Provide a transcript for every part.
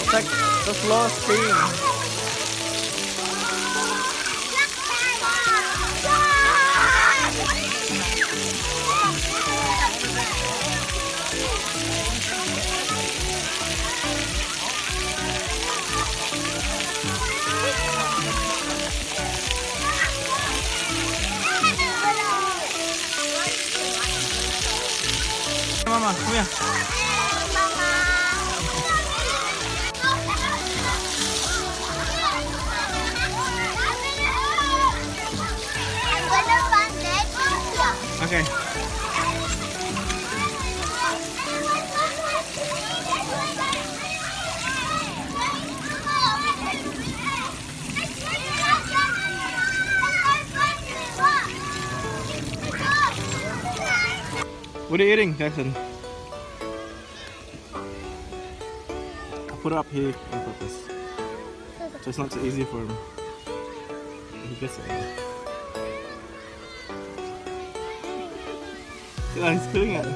it's like the slowest speed. Mama, come here. Okay. What are you eating, Jaxon? I put it up here on purpose. So it's not too easy for him. He gets it. Yeah, he's killing it.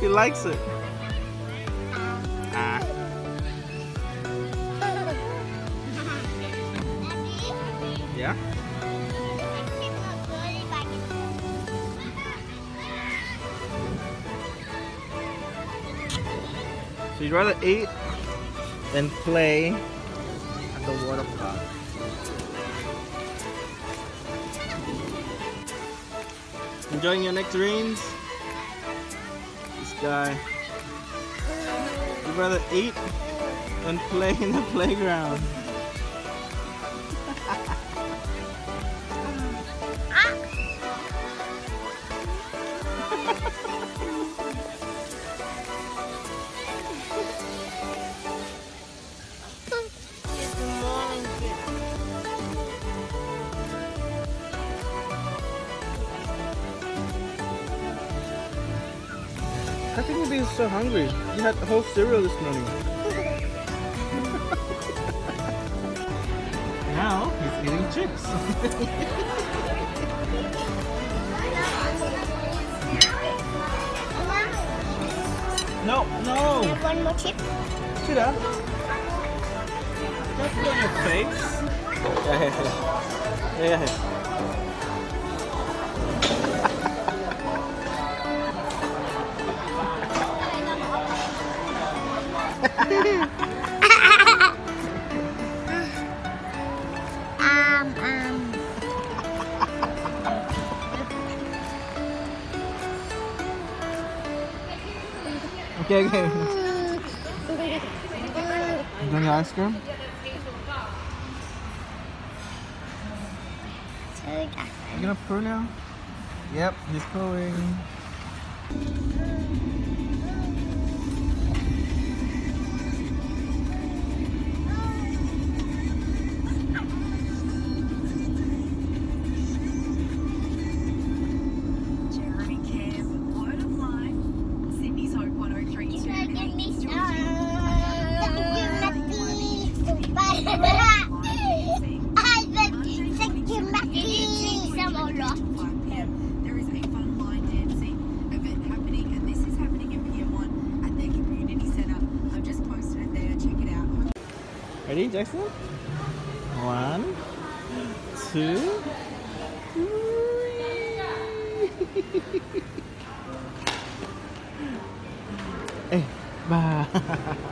he likes it. Ah. Yeah? So you'd rather eat than play at the water park. Enjoying your nectarines? This guy. You'd rather eat than play in the playground. How can you be so hungry? You had the whole cereal this morning. now he's eating chips. no, no! One more chip. Cheetah. Don't on your face. Yeah, here, here. Yeah, Okay, okay. You want ice cream? You gonna poo now? Yep, he's pooing. Ready, Jaxon? One, two, three. Eh, bah.